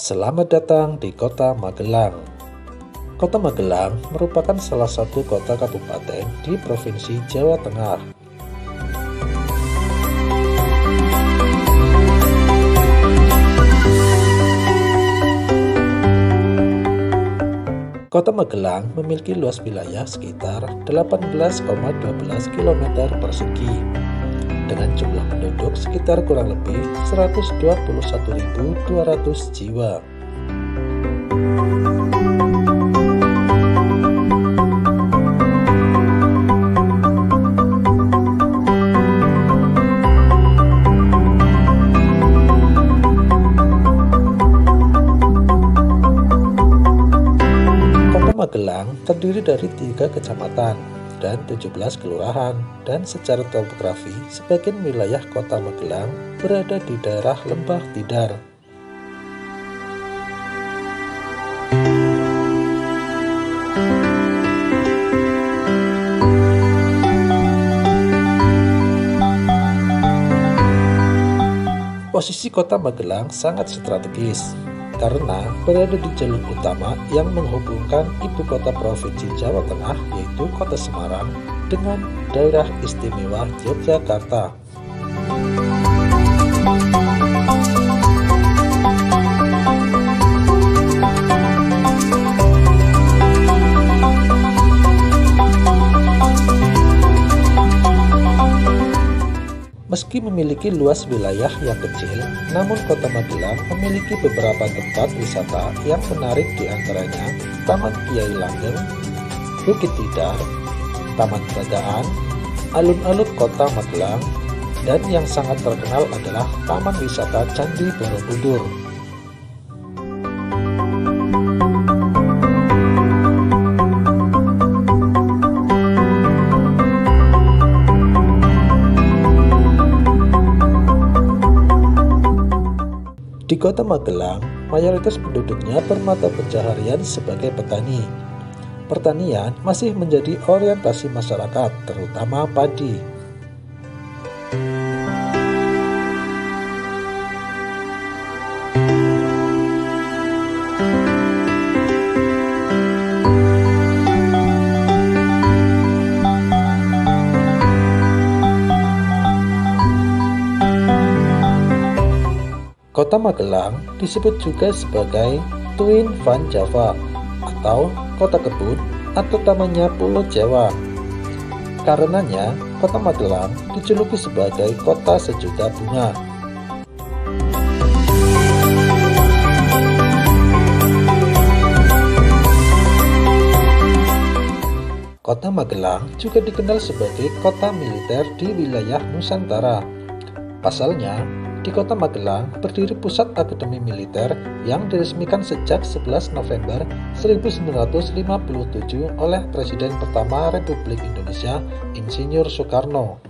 Selamat datang di Kota Magelang. Kota Magelang merupakan salah satu kota kabupaten di Provinsi Jawa Tengah. Kota Magelang memiliki luas wilayah sekitar 18,12 km persegi dengan jumlah penduduk sekitar kurang lebih 121.200 jiwa. Kota Magelang terdiri dari tiga kecamatan, dan 17 kelurahan dan secara topografi sebagian wilayah kota Magelang berada di daerah Lembah Tidar. Posisi kota Magelang sangat strategis karena berada di jalur utama yang menghubungkan ibu kota provinsi Jawa Tengah yaitu kota Semarang dengan daerah istimewa Yogyakarta. Meski memiliki luas wilayah yang kecil, namun kota Magelang memiliki beberapa tempat wisata yang menarik di antaranya Taman Kiai Langgeng, Bukit Tidar, Taman Kerajaan, alun-alun kota Magelang, dan yang sangat terkenal adalah Taman Wisata Candi Borobudur. Di kota Magelang, mayoritas penduduknya bermata pencaharian sebagai petani. Pertanian masih menjadi orientasi masyarakat, terutama padi. Kota Magelang disebut juga sebagai Twin Van Java atau kota kebun atau tamannya Pulau Jawa. Karenanya, kota Magelang dijuluki sebagai kota sejuta bunga. Kota Magelang juga dikenal sebagai kota militer di wilayah Nusantara. Pasalnya, di kota Magelang berdiri pusat akademi militer yang diresmikan sejak 11 November 1957 oleh Presiden pertama Republik Indonesia Insinyur Soekarno.